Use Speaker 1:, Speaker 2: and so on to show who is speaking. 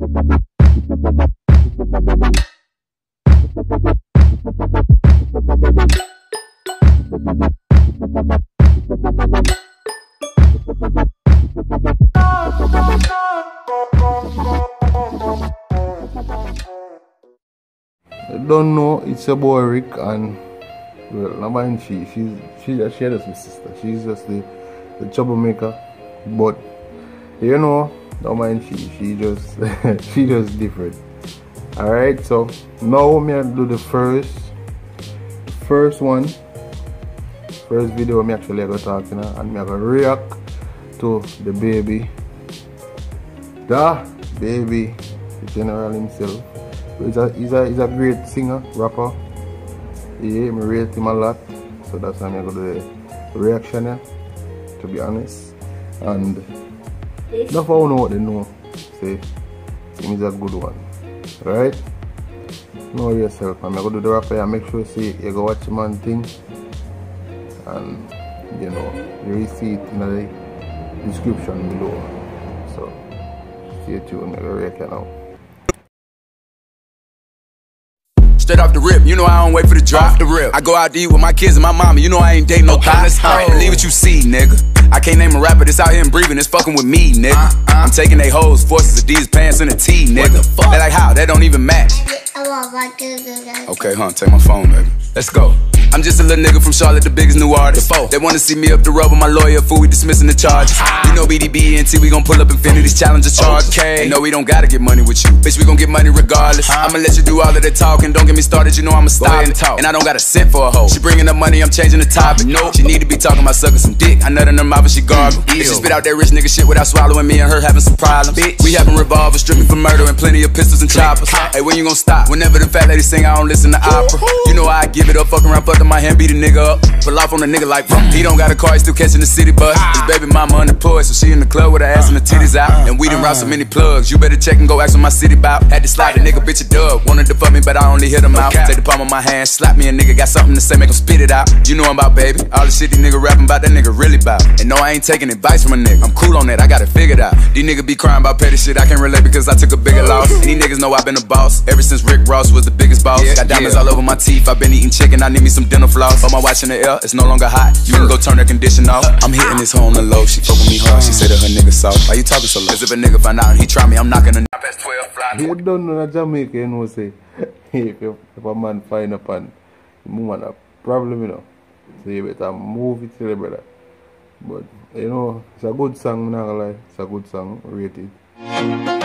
Speaker 1: don't know it's a boy Rick and well mind she she's she she just my sister. She's just the the troublemaker. But you know don't mind she she just she just different all right so now me I do the first first one first video me actually go talking and me I go react to DaBaby the baby the general himself he's a, he's a, he's a great singer, rapper. Yeah, I rate him a lot. So that's why I'm to do the reaction here, to be honest. And that's how I know what they know. Say, him is a good one. Right? Know yourself. I'm going to do the rapper here. Make sure see you go watch him on thing. And, you know, you will see it in the description below. So, stay tuned. I'm going to react now.
Speaker 2: Straight off the rip, you know I don't wait for the drop. the rip. I go out to eat with my kids and my mama, you know I ain't dating no okay, let's go. Believe what you see, nigga. I can't name a rapper that's out here and breathing, it's fucking with me, nigga. Uh, uh. I'm taking they hoes, forces, Adidas pants, and a T, nigga. What the fuck? They like how? That don't even match. Okay, huh? Take my phone, baby. Let's go. I'm just a little nigga from Charlotte, the biggest new artist. They wanna see me up the road with my lawyer, fool, we dismissing the charges. You know BDB and T, we gon' pull up Infinity's challenge charge. Okay. And no, we don't gotta get money with you. Bitch, we gon' get money regardless. I'ma let you do all of the talking, don't get me started, you know I'ma stop it. And I don't got a cent for a hoe. She bringing up money, I'm changing the topic. No, she need to be talking about sucking some dick. I nut in her mouth and she gargle. Bitch, she spit out that rich nigga shit without swallowing me and her having some problems. Bitch, we having revolvers, stripping for murder and plenty of pistols and choppers. Hey, when you gon' stop? Whenever the fat lady sing, I don't listen to opera. You know I give it up, fucking around, fucking my hand, beat a nigga up. Pull off on a nigga like vroom. He don't got a car, he still catching the city bus. Ah. His baby mama unemployed, so she in the club with her ass and the titties out. Ah. And we done route so ah. many plugs. You better check and go ask what my city bout. Had to slide the nigga, bitch a dub. Wanted to fuck me, but I only hit him out. Take the palm of my hand, slap me a nigga, got something to say, make him spit it out. You know I'm about baby. All the shit these nigga rapping about, that nigga really bout. And no, I ain't taking advice from a nigga. I'm cool on that, I got it figured out. These niggas be crying about petty shit, I can't relate because I took a bigger loss. And these niggas know I've been a boss ever since Rick Ross was the biggest boss. Got diamonds all over my teeth, I've been eating chicken, I need me some dental floss. Put my watch in the air, it's no longer hot. You can go turn the condition off. I'm hitting this home the low, she fuck with me hard. She said that her nigga soft. Why you talking so low? Cause if a nigga find out and he try me, I'm knocking a past 12 fly.
Speaker 1: You don't know that Jamaica, you know, say, if, if a man find a pan, woman a problem, you know. So you better move it to the brother. But, you know, it's a good song, I'm not gonna lie. It's a good song, rate it.